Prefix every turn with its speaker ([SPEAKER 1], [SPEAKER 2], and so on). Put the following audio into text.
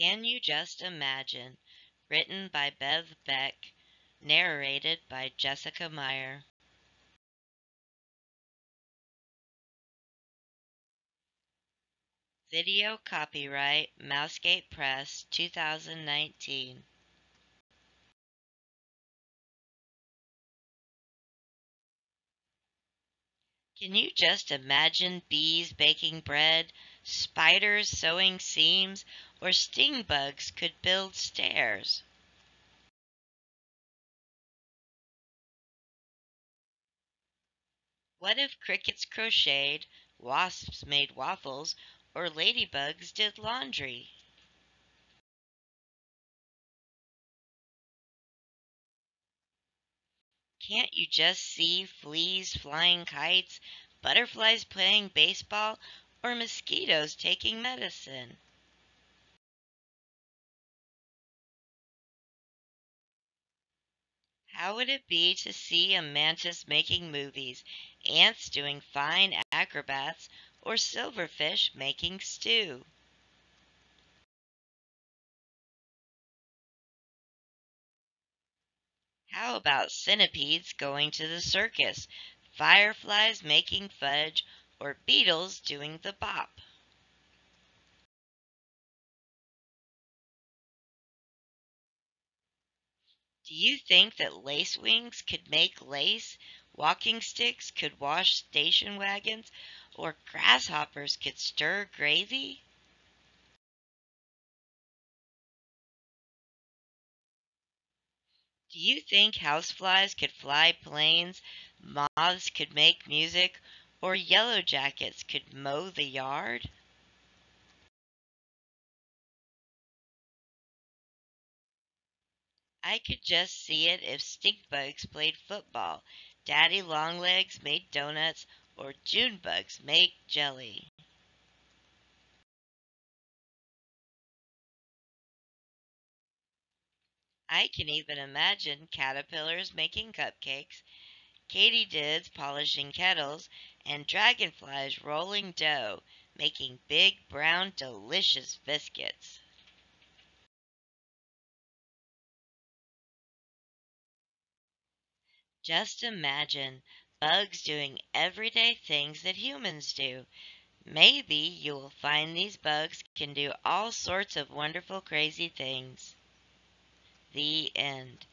[SPEAKER 1] Can You Just Imagine? Written by Bev Beck, narrated by Jessica Meyer. Video copyright Mousegate Press 2019. Can you just imagine bees baking bread, spiders sewing seams, or stink bugs could build stairs? What if crickets crocheted, wasps made waffles, or ladybugs did laundry? Can't you just see fleas flying kites, butterflies playing baseball, or mosquitoes taking medicine? How would it be to see a mantis making movies, ants doing fine acrobats, or silverfish making stew? How about centipedes going to the circus, fireflies making fudge, or beetles doing the bop? Do you think that lacewings could make lace, walking sticks could wash station wagons, or grasshoppers could stir gravy? Do you think houseflies could fly planes, moths could make music, or yellow jackets could mow the yard? I could just see it if stink bugs played football, daddy longlegs made donuts, or June bugs make jelly. I can even imagine caterpillars making cupcakes, katydids polishing kettles, and dragonflies rolling dough, making big, brown, delicious biscuits. Just imagine bugs doing everyday things that humans do. Maybe you will find these bugs can do all sorts of wonderful, crazy things. The end.